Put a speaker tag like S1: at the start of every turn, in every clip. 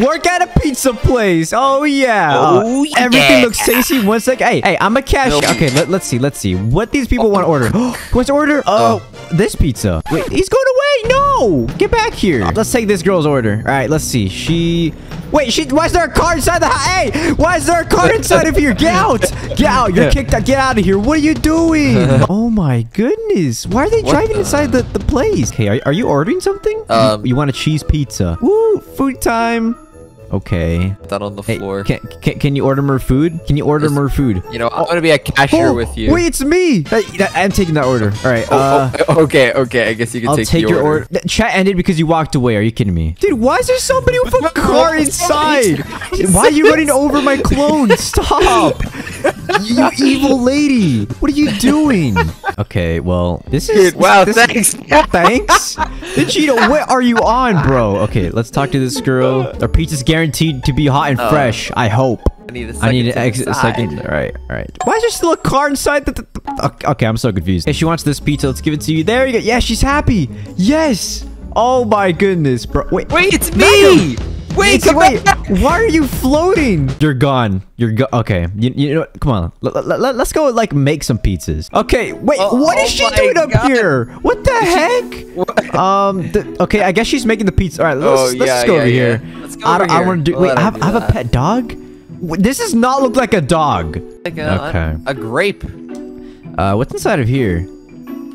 S1: Work at a pizza place. Oh yeah.
S2: Oh,
S1: Uh, Everything
S2: yeah.
S1: looks tasty. One sec. Hey, hey, I'm a cashier.
S2: Nope.
S1: Okay, let, let's see. Let's see what these people want to order. Who wants to order? Oh, this pizza. Wait, he's going away. No, get back here. Let's take this girl's order. All right, let's see. She. Wait, she. Why is there a car inside the? Hey, why is there a car inside of here? Get out! Get out! You're kicked out. Get out of here! What are you doing? oh my goodness! Why are they driving inside the, the place? Okay, are, are you ordering something?
S2: Um,
S1: you want a cheese pizza? Woo! Food time. Okay.
S2: Put That on the
S1: Hey,
S2: floor.
S1: can, can, can you order more food? Can you order more food?
S2: You know, I'm gonna be a cashier
S1: Oh,
S2: with you.
S1: Wait, it's me. Hey, I'm taking that order. All right. Uh,
S2: Oh, oh, okay, okay. I guess you can
S1: I'll
S2: take,
S1: take, your
S2: order.
S1: order. Chat ended because you walked away. Are you kidding me? Dude, why is there somebody with a car inside? Why are you running over my clone? Stop! You evil lady. What are you doing? Okay, well, this is...
S2: Dude, wow,
S1: this,
S2: thanks.
S1: Thanks. cheeto. what are you on, bro? Okay, let's talk to this girl. Our pizza's guaranteed to be hot and
S2: Oh.
S1: fresh. I hope.
S2: I need a second.
S1: I need an
S2: to
S1: exit a second. All right, all right. Why is there still a car inside the? the, the- okay, I'm so confused. Hey, she wants this pizza. Let's give it to you. There you go. Yeah, she's happy. Yes. Oh my goodness, bro. Wait,
S2: Wait, it's
S1: Madam!
S2: Me. Wait,
S1: It's-
S2: come
S1: wait.
S2: back.
S1: Why are you floating? You're gone. You're go. Okay. You, you know. Come on. Let, let, us go. Like make some pizzas. Okay. Wait.
S2: Oh,
S1: what is
S2: oh
S1: she
S2: my
S1: doing up
S2: God.
S1: here? What the heck? Um. the- okay. I guess she's making the pizza. All right. Let's,
S2: Oh,
S1: let's
S2: yeah,
S1: just go
S2: yeah,
S1: over
S2: yeah.
S1: here.
S2: Let's go
S1: I,
S2: over
S1: don't- I want to do.
S2: We'll
S1: Wait. I have,
S2: do
S1: I have a pet dog. This does not look like a dog.
S2: Like a,
S1: Okay.
S2: a grape.
S1: Uh, what's inside of here?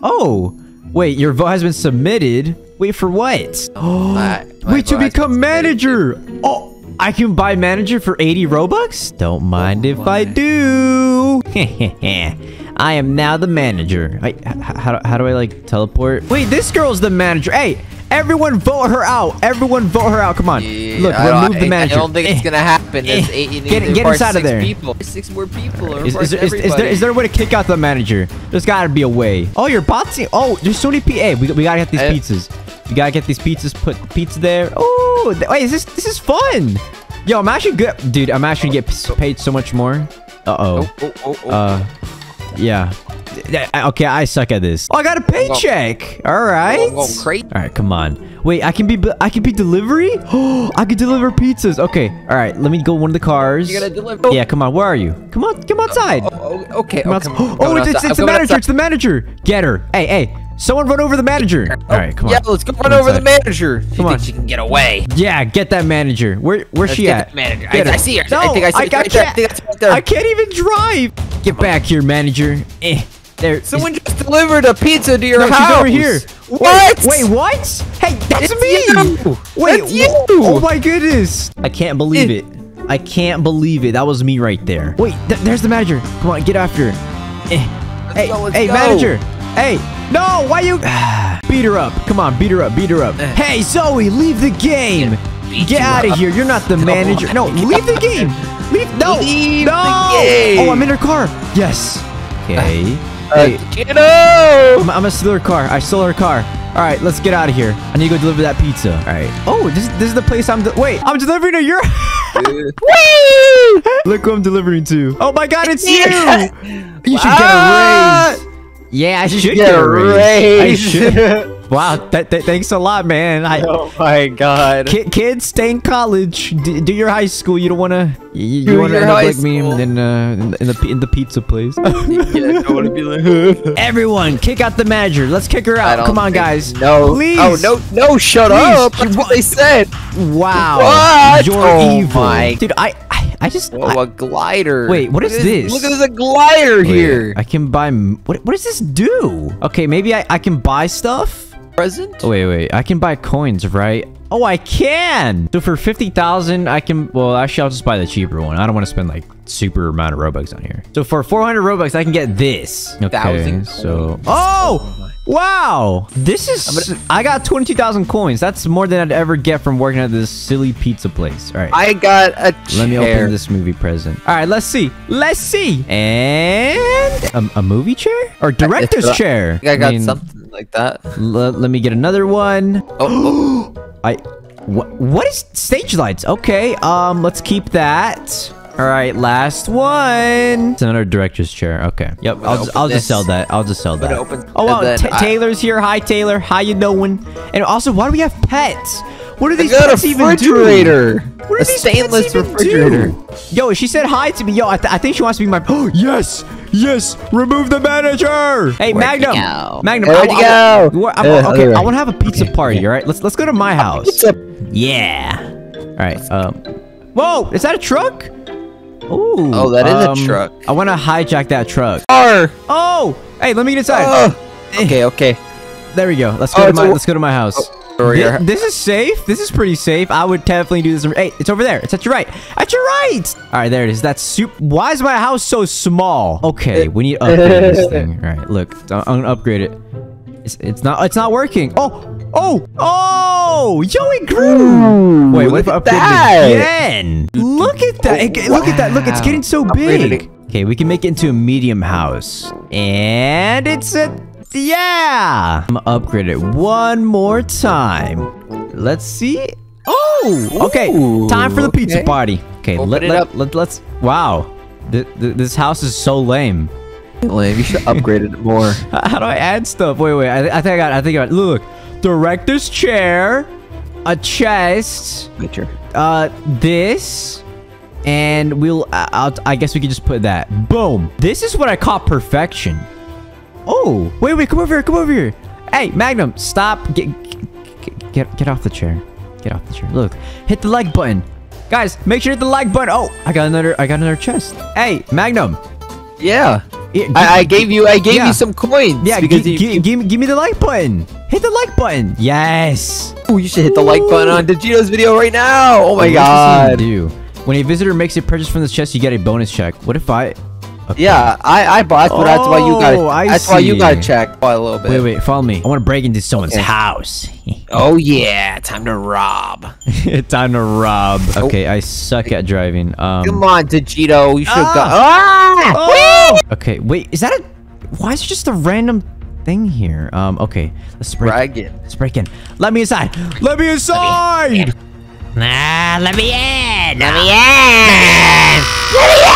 S1: Oh, wait, your vote has been submitted. Wait, for what? Oh,
S2: my- my
S1: wait, to become manager. Oh, I can buy manager for 80 Robux? Don't mind
S2: Oh
S1: if I
S2: my.
S1: do. I am now the manager. I, how, how do I, like, teleport? Wait, this girl's the manager. Hey, everyone vote her out. Everyone vote her out. Come on.
S2: Yeah,
S1: Look,
S2: I
S1: remove the
S2: I-
S1: manager.
S2: I don't think it's gonna happen. There's
S1: Eh.
S2: eight. You
S1: Get-
S2: to
S1: get inside of there.
S2: People. Six more people. Or
S1: Is, is, there, is, is, there, there a way to kick out the manager? There's gotta be a way. Oh, you're boxing. Oh, there's so many p. Hey, we, we gotta get these
S2: Eh.
S1: pizzas. We gotta get these pizzas. Put pizza there. Oh, th- wait, is this this is fun? Yo, I'm actually good, dude. I'm actually gonna get paid so much more. Uh oh.
S2: Oh, oh, oh, oh.
S1: Uh, yeah. Okay, I suck at this. Oh, I got a paycheck. All right.
S2: Whoa, whoa, crate.
S1: All right, come on. Wait, I can be I can be delivery. Oh, I can deliver pizzas. Okay. All right, let me go one of the cars.
S2: You gotta deliver.
S1: Yeah, come on. Where are you? Come on, come outside.
S2: Oh, oh, okay.
S1: Come
S2: Oh,
S1: outside.
S2: come,
S1: oh, it's, it's, it's the manager. It's the manager. Get her. Hey, hey. Someone run over the manager. All right, come on.
S2: yeah, let's go run over the manager. She
S1: Come on.
S2: she can get away.
S1: Yeah, get that manager. Where where's
S2: Let's
S1: she
S2: get
S1: at?
S2: the manager. I- I see her.
S1: No,
S2: I think I see.
S1: I,
S2: there. I
S1: can't.
S2: think that's right there.
S1: I can't even drive. Get back here, manager. Eh. There.
S2: Someone just delivered a pizza to your
S1: no, she's
S2: house.
S1: over here.
S2: What?
S1: Wait, wait, what? Hey, that's
S2: It's
S1: me.
S2: you.
S1: Wait,
S2: That's you.
S1: Oh my goodness. I can't believe it. I can't believe it. That was me right there. Wait, th- there's the manager. Come on, get after her. Eh. Hey,
S2: go,
S1: hey,
S2: go.
S1: manager. Hey, no, why you? beat her up. Come on, beat her up, beat her up. Hey, Zoe, leave the game. Get out of here. You're not the manager. No, leave the game. Leave. No.
S2: Leave
S1: no.
S2: the game.
S1: Oh, I'm in her car. Yes. Okay.
S2: Uh,
S1: Hey,
S2: Get
S1: I'm,
S2: up.
S1: I'm gonna steal her car. I stole her car. All right, let's get out of here. I need to go deliver that pizza. All right. Oh, this, this is the place I'm. Wait, I'm delivering to your. Woo! Look who I'm delivering to. Oh my God, it's you. You should get a raise. Yeah, I should
S2: Get
S1: get
S2: a
S1: a raise. I should. Wow, th- th- thanks a lot, man. I,
S2: oh my god.
S1: Ki- kids, stay in college. D- do your high school. You don't want to. You, you want to
S2: your
S1: end up
S2: high
S1: like me in, uh, in, the, in the in the pizza place.
S2: yeah, I don't want to be like.
S1: Everyone, kick out the manager. Let's kick her out. Come on, guys.
S2: No.
S1: please.
S2: Oh no, no! Shut
S1: Please.
S2: up! That's what they said.
S1: Wow.
S2: What?
S1: You're
S2: Oh
S1: evil,
S2: my-
S1: dude. I, I, just.
S2: Oh,
S1: I,
S2: a glider.
S1: Wait, what
S2: Look
S1: is this?
S2: Look at this, a glider
S1: wait,
S2: here.
S1: I can buy. What? What does this do? Okay, maybe I, I can buy stuff.
S2: Present?
S1: Oh, wait, wait. I can buy coins, right? Oh, I can. So for fifty thousand, I can. Well, actually, I'll just buy the cheaper one. I don't want to spend like super amount of robux on here. So for four hundred robux, I can get this. Okay.
S2: Thousand
S1: So. Oh. Wow, this is. I got 22,000 coins. That's more than I'd ever get from working at this silly pizza place. All right.
S2: I got a chair.
S1: Let me open this movie present. All right, let's see. Let's see. And a, a movie chair or director's
S2: I
S1: chair?
S2: think I got
S1: mean,
S2: something like that.
S1: let me get another one.
S2: Oh, oh.
S1: I. What? What is stage lights? Okay. Um. Let's keep that. All right. Last one. It's another director's chair. Okay. Yep. I'll just, I'll just sell that. I'll just sell that.
S2: open-
S1: oh, wow.
S2: I-
S1: Taylor's here. Hi, Taylor. How you doing? And also, why do we have pets? What
S2: I
S1: these
S2: got a
S1: pets even do?
S2: refrigerator.
S1: What do
S2: a
S1: these
S2: stainless
S1: pets even
S2: refrigerator.
S1: do? Yo, she said hi to me. Yo, I, th- I think she wants to be my. Oh, yes, yes. Remove the manager. Hey,
S2: Where'd
S1: Magnum.
S2: go?
S1: Magnum.
S2: Where'd
S1: I-
S2: you
S1: I-
S2: go?
S1: I- I'm-
S2: Uh,
S1: okay,
S2: alright.
S1: I want to have a pizza party. All right, let's let's go to my house.
S2: It's a
S1: Yeah. All right. Um. Whoa, is that a truck? Ooh.
S2: Oh, that is a
S1: um,
S2: truck.
S1: I want to hijack that truck.
S2: car.
S1: Oh, hey, let me get inside.
S2: Oh. Okay, okay.
S1: There we go. Let's go
S2: Oh,
S1: to my let's go to my house.
S2: Or
S1: Thi-
S2: your-
S1: this is safe. This is pretty safe. I would definitely do this. Hey, it's over there. It's at your right. At your right. All right, there it is. That's soup. Why is my house so small? Okay, we need to upgrade this thing. All right, look, I'm I'm gonna upgrade it. It's, it's not. It's not working. Oh, oh, oh! Yo, it grew.
S2: Ooh,
S1: Wait, what if I
S2: at
S1: upgrade
S2: that.
S1: it again? Look at that. It- oh, look at that. Look, it's getting so big. Okay, we can make it into a medium house. And it's a... Yeah! I'm gonna upgrade it one more time. Let's see. Oh! Okay,
S2: Ooh,
S1: time for the pizza
S2: okay.
S1: party. Okay,
S2: Open
S1: let,
S2: it
S1: let,
S2: up.
S1: Let, let's... Wow. Th th this house is so lame.
S2: Lame. You should upgrade it more.
S1: How do I add stuff? Wait, wait. I, I think I got. I think I got. Look, director's chair, a chest,
S2: Picture.
S1: uh, this, and we'll. Uh, I'll, I guess we can just put that. Boom. This is what I call perfection. Oh, wait, wait. Come over here. Come over here. Hey, Magnum, stop. Get, get, get, get off the chair. Get off the chair. Look, hit the like button. Guys, make sure to hit the like button. Oh, I got another. I got another chest. Hey, Magnum.
S2: Yeah. I, I gave you. I gave
S1: Yeah.
S2: you some coins.
S1: Yeah,
S2: because
S1: gi-
S2: you,
S1: give, me- give me the like button. Hit the like button. Yes.
S2: Oh, you should hit the like button on Digito's video right now. Oh my
S1: What
S2: god.
S1: do? When a visitor makes a purchase from this chest, you get a bonus check. What if I... Okay.
S2: Yeah, I I bought. That's, what, that's why you got.
S1: Oh, I
S2: That's why you got checked by a little bit.
S1: Wait, wait, follow me. I want to break into someone's
S2: Okay.
S1: house.
S2: Oh yeah, time to rob.
S1: Time to rob. Okay, I suck at driving. Um.
S2: Come on, Digito. You should have got.
S1: Ah!
S2: Ah!
S1: Oh! Okay, wait, is that a... Why is it just a random thing here? Um, okay. Let's break,
S2: Drag it.
S1: let's break in. Let me inside. Let me inside!
S3: Nah, let me in. Let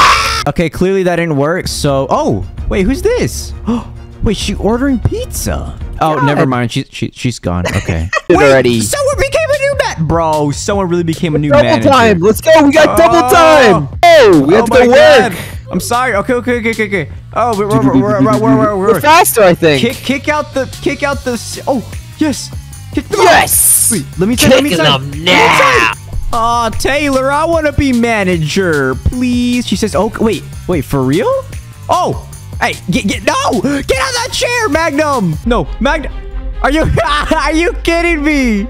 S3: me
S1: Okay, clearly that didn't work. So, oh, wait, who's this? wait, she ordering pizza. Oh, never mind. She's she, she's gone. Okay.
S2: It already.
S1: someone became a new man, bro. Someone really became a new
S2: Double
S1: manager.
S2: time. Let's go. We got double
S1: Oh.
S2: time. Oh, we
S1: Oh
S2: have to
S1: my
S2: go
S1: God.
S2: work.
S1: I'm sorry. Okay, okay, okay, okay, okay. Oh, we're we're we're we're, we're, we're,
S2: We're faster, I think.
S1: kick kick out the kick out the. Oh, yes. Kick them
S2: Yes.
S1: out. Wait, let me try. Let me try.
S3: them now.
S1: Aw, Taylor, I want to be manager, please. She says, oh, wait, wait, for real? Oh, hey, get, get, no, get out of that chair, Magnum. No, Magnum. Are you, are you kidding me?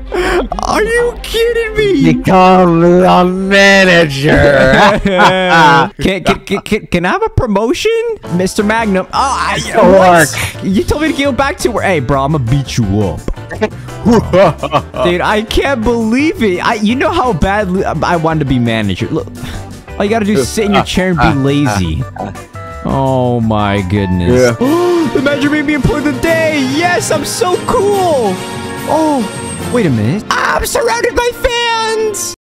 S1: Are you kidding me?
S2: Become the manager.
S1: can, can, can, can, I have a promotion? Mr. Magnum. Oh, I, what? You told me to go back to where, hey, bro, I'm gonna beat you up. Dude, I can't believe it. I, you know how badly I wanted to be manager. Look, all you gotta do is sit in your chair and be lazy. Oh my goodness. the manager made me of the day. Yes, I'm so cool. Oh, wait a minute. Ah, I'm surrounded by fans.